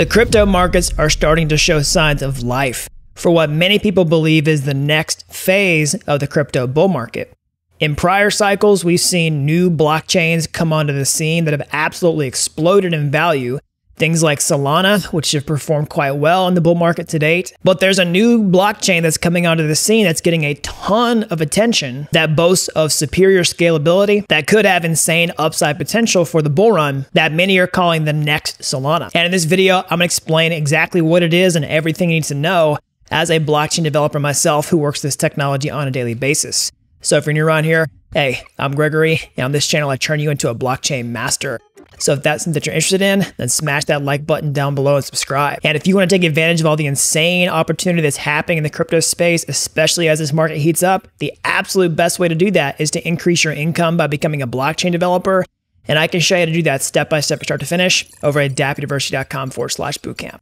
The crypto markets are starting to show signs of life for what many people believe is the next phase of the crypto bull market. In prior cycles, we've seen new blockchains come onto the scene that have absolutely exploded in value Things like Solana, which have performed quite well in the bull market to date. But there's a new blockchain that's coming onto the scene that's getting a ton of attention that boasts of superior scalability that could have insane upside potential for the bull run that many are calling the next Solana. And in this video, I'm to explain exactly what it is and everything you need to know as a blockchain developer myself who works this technology on a daily basis. So if you're new around here, hey, I'm Gregory, and on this channel, I turn you into a blockchain master. So if that's something that you're interested in, then smash that like button down below and subscribe. And if you want to take advantage of all the insane opportunity that's happening in the crypto space, especially as this market heats up, the absolute best way to do that is to increase your income by becoming a blockchain developer. And I can show you how to do that step by step from start to finish over at dappuniversity.com forward slash bootcamp.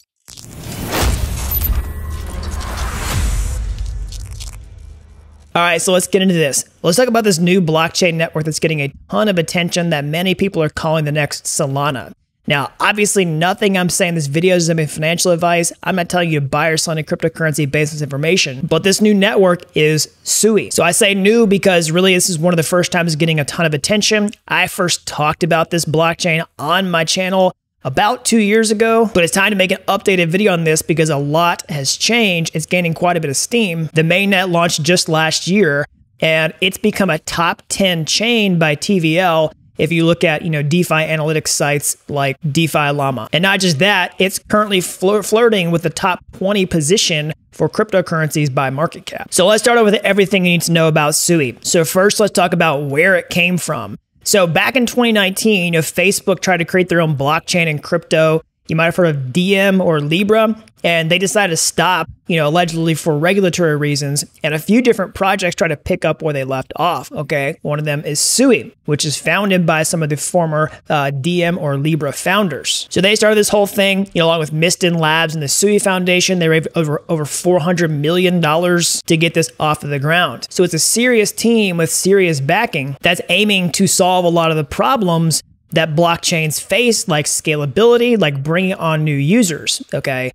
All right, so let's get into this. Let's talk about this new blockchain network that's getting a ton of attention that many people are calling the next Solana. Now, obviously, nothing I'm saying in this video is any financial advice. I'm not telling you to buy or sell any cryptocurrency based on information, but this new network is Sui. So I say new because really this is one of the first times getting a ton of attention. I first talked about this blockchain on my channel about two years ago, but it's time to make an updated video on this because a lot has changed. It's gaining quite a bit of steam. The mainnet launched just last year, and it's become a top 10 chain by TVL if you look at you know DeFi analytics sites like DeFi Llama. And not just that, it's currently flir flirting with the top 20 position for cryptocurrencies by market cap. So let's start over with everything you need to know about Sui. So first, let's talk about where it came from. So back in 2019, you know, Facebook tried to create their own blockchain and crypto. You might have heard of Diem or Libra and they decided to stop, you know, allegedly for regulatory reasons. And a few different projects try to pick up where they left off. Okay, one of them is Sui, which is founded by some of the former uh, Diem or Libra founders. So they started this whole thing, you know, along with Mysten Labs and the Sui Foundation. They raised over over 400 million dollars to get this off of the ground. So it's a serious team with serious backing that's aiming to solve a lot of the problems that blockchains face, like scalability, like bringing on new users. Okay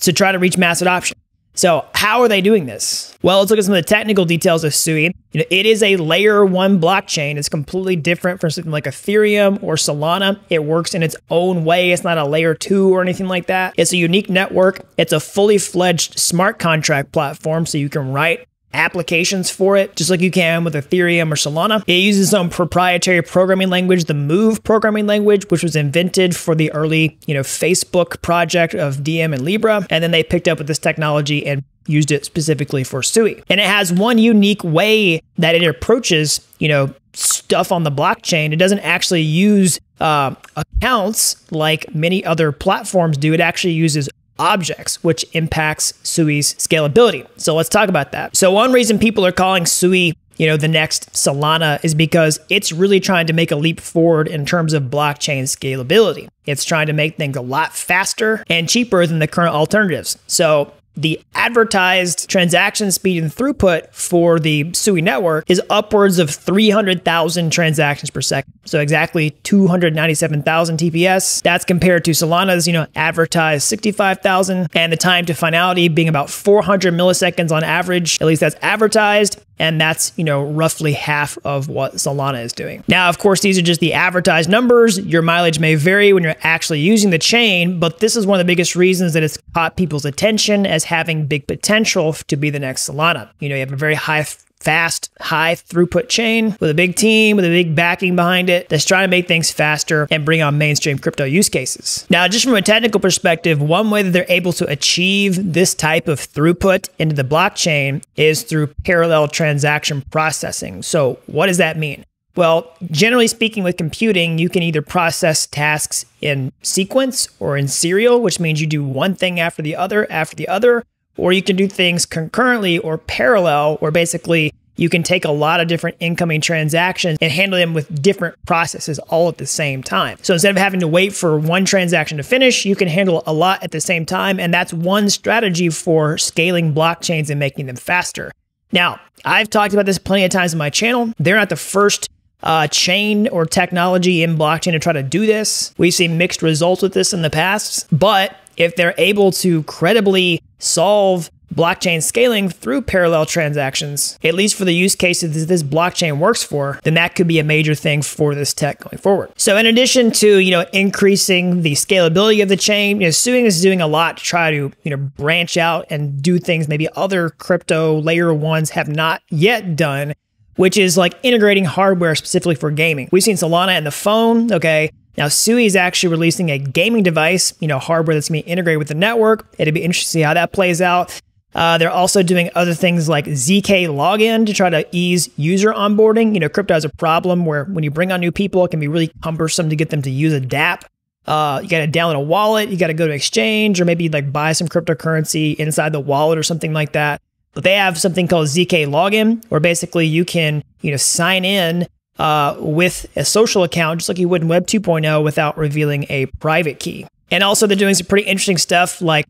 to try to reach mass adoption. So, how are they doing this? Well, let's look at some of the technical details of Sui. You know, it is a layer one blockchain. It's completely different from something like Ethereum or Solana. It works in its own way. It's not a layer two or anything like that. It's a unique network. It's a fully fledged smart contract platform, so you can write applications for it, just like you can with Ethereum or Solana. It uses own proprietary programming language, the Move programming language, which was invented for the early, you know, Facebook project of Diem and Libra. And then they picked up with this technology and used it specifically for Sui. And it has one unique way that it approaches, you know, stuff on the blockchain. It doesn't actually use uh, accounts like many other platforms do. It actually uses objects, which impacts Sui's scalability. So let's talk about that. So one reason people are calling Sui you know, the next Solana is because it's really trying to make a leap forward in terms of blockchain scalability. It's trying to make things a lot faster and cheaper than the current alternatives. So the advertised transaction speed and throughput for the Sui network is upwards of 300,000 transactions per second. So exactly 297,000 TPS. That's compared to Solana's, you know, advertised 65,000 and the time to finality being about 400 milliseconds on average. At least that's advertised. And that's, you know, roughly half of what Solana is doing. Now, of course, these are just the advertised numbers. Your mileage may vary when you're actually using the chain, but this is one of the biggest reasons that it's caught people's attention as having big potential to be the next Solana. You know, you have a very high fast, high throughput chain with a big team, with a big backing behind it that's trying to make things faster and bring on mainstream crypto use cases. Now, just from a technical perspective, one way that they're able to achieve this type of throughput into the blockchain is through parallel transaction processing. So, what does that mean? Well, generally speaking, with computing, you can either process tasks in sequence or in serial, which means you do one thing after the other after the other, or you can do things concurrently or parallel, where basically you can take a lot of different incoming transactions and handle them with different processes all at the same time. So instead of having to wait for one transaction to finish, you can handle a lot at the same time. And that's one strategy for scaling blockchains and making them faster. Now, I've talked about this plenty of times on my channel. They're not the first uh, chain or technology in blockchain to try to do this. We've seen mixed results with this in the past, but if they're able to credibly solve blockchain scaling through parallel transactions, at least for the use cases that this blockchain works for, then that could be a major thing for this tech going forward. So in addition to, you know, increasing the scalability of the chain, you know, Sui is doing a lot to try to, you know, branch out and do things maybe other crypto layer ones have not yet done, which is like integrating hardware specifically for gaming. We've seen Solana in the phone, okay? Now, Sui is actually releasing a gaming device, you know, hardware that's going to be integrated with the network. It'd be interesting to see how that plays out. Uh, they're also doing other things like ZK login to try to ease user onboarding. You know, crypto has a problem where when you bring on new people, it can be really cumbersome to get them to use a dApp. Uh, you got to download a wallet, you got to go to exchange, or maybe like buy some cryptocurrency inside the wallet or something like that. But they have something called ZK login, where basically you can, you know, sign in uh, with a social account, just like you would in Web 2.0, without revealing a private key. And also, they're doing some pretty interesting stuff like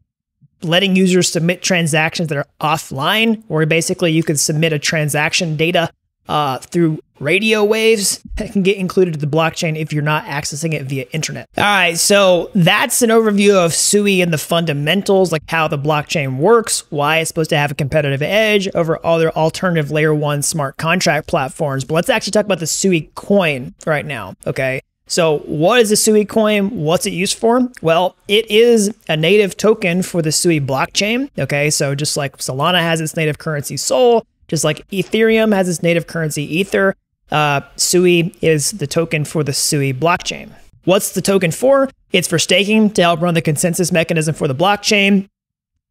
letting users submit transactions that are offline, where basically you can submit a transaction data uh, through radio waves that can get included to the blockchain if you're not accessing it via internet. All right, so that's an overview of SUI and the fundamentals, like how the blockchain works, why it's supposed to have a competitive edge over other alternative layer one smart contract platforms. But let's actually talk about the SUI coin right now, okay? So, what is the SUI coin? What's it used for? Well, it is a native token for the SUI blockchain. Okay, so just like Solana has its native currency Sol, just like Ethereum has its native currency Ether, uh, SUI is the token for the SUI blockchain. What's the token for? It's for staking to help run the consensus mechanism for the blockchain.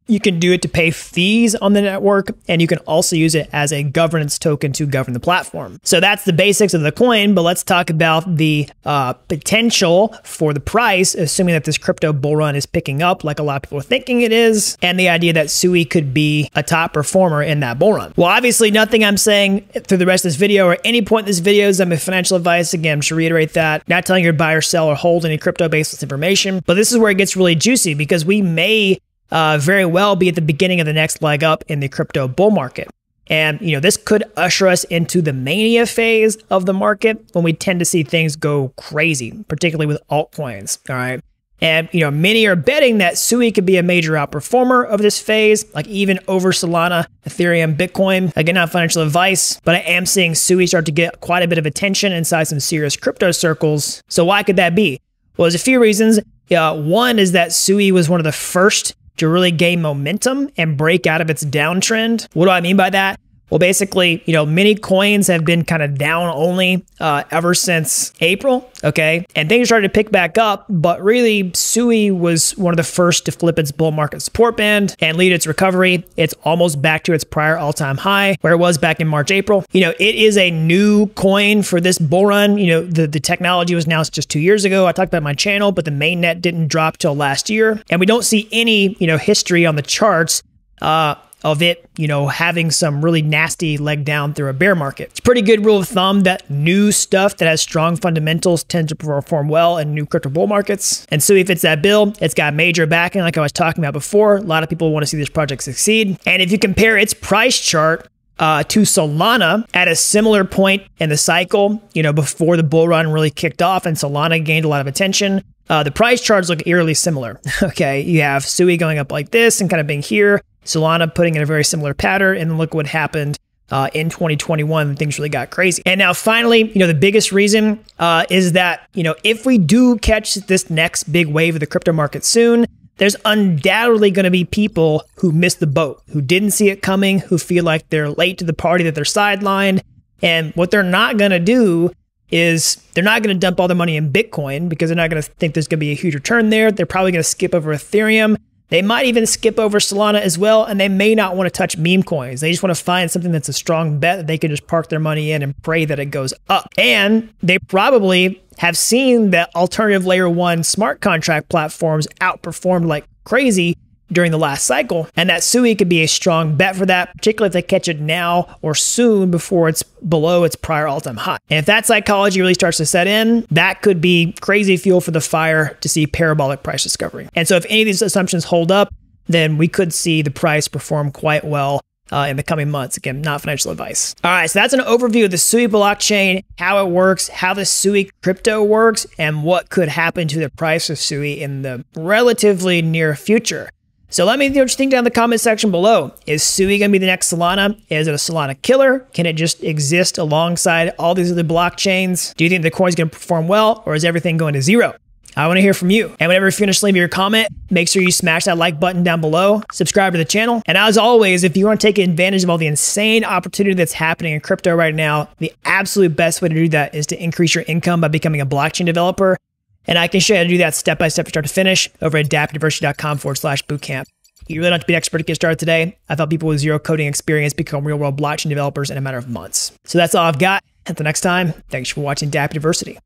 You can do it to pay fees on the network, and you can also use it as a governance token to govern the platform. So that's the basics of the coin, but let's talk about the uh, potential for the price, assuming that this crypto bull run is picking up like a lot of people are thinking it is, and the idea that Sui could be a top performer in that bull run. Well, obviously, nothing I'm saying through the rest of this video or any point in this video is I'm a financial advice. Again, to reiterate that, not telling you to buy or sell or hold any crypto based information, but this is where it gets really juicy because we may uh, very well be at the beginning of the next leg up in the crypto bull market. And, you know, this could usher us into the mania phase of the market when we tend to see things go crazy, particularly with altcoins. All right. And, you know, many are betting that Sui could be a major outperformer of this phase, like even over Solana, Ethereum, Bitcoin. Again, not financial advice, but I am seeing Sui start to get quite a bit of attention inside some serious crypto circles. So why could that be? Well, there's a few reasons. Uh, one is that Sui was one of the first to really gain momentum and break out of its downtrend. What do I mean by that? Well, basically, you know, many coins have been kind of down only uh, ever since April. Okay. And things started to pick back up, but really, Sui was one of the first to flip its bull market support band and lead its recovery. It's almost back to its prior all time high where it was back in March, April. You know, it is a new coin for this bull run. You know, the, the technology was announced just two years ago. I talked about my channel, but the mainnet didn't drop till last year. And we don't see any, you know, history on the charts. Uh, of it, you know, having some really nasty leg down through a bear market. It's pretty good rule of thumb that new stuff that has strong fundamentals tend to perform well in new crypto bull markets. And so if it's that bill, it's got major backing like I was talking about before. A lot of people want to see this project succeed. And if you compare its price chart uh, to Solana at a similar point in the cycle, you know, before the bull run really kicked off and Solana gained a lot of attention. Uh, the price charts look eerily similar. okay, you have Sui going up like this and kind of being here. Solana putting in a very similar pattern, and look what happened uh, in 2021 things really got crazy. And now finally, you know, the biggest reason uh, is that, you know, if we do catch this next big wave of the crypto market soon, there's undoubtedly going to be people who missed the boat, who didn't see it coming, who feel like they're late to the party, that they're sidelined. And what they're not going to do is they're not going to dump all their money in Bitcoin because they're not going to think there's going to be a huge return there. They're probably going to skip over Ethereum. They might even skip over Solana as well, and they may not want to touch meme coins. They just want to find something that's a strong bet that they can just park their money in and pray that it goes up. And they probably have seen that alternative layer one smart contract platforms outperformed like crazy during the last cycle. And that Sui could be a strong bet for that, particularly if they catch it now or soon before it's below its prior all time high. And if that psychology really starts to set in, that could be crazy fuel for the fire to see parabolic price discovery. And so if any of these assumptions hold up, then we could see the price perform quite well uh, in the coming months. Again, not financial advice. All right, so that's an overview of the Sui blockchain, how it works, how the Sui crypto works, and what could happen to the price of Sui in the relatively near future. So let me know what you think down in the comment section below. Is Sui going to be the next Solana? Is it a Solana killer? Can it just exist alongside all these other blockchains? Do you think the coin's going to perform well, or is everything going to zero? I want to hear from you. And whenever you finish leaving your comment, make sure you smash that like button down below, subscribe to the channel. And as always, if you want to take advantage of all the insane opportunity that's happening in crypto right now, the absolute best way to do that is to increase your income by becoming a blockchain developer. And I can show you how to do that step by step from start to finish over at dappuniversity.com forward slash bootcamp. You really don't have to be an expert to get started today. I've helped people with zero coding experience become real world blockchain developers in a matter of months. So that's all I've got. Until next time, thanks for watching University.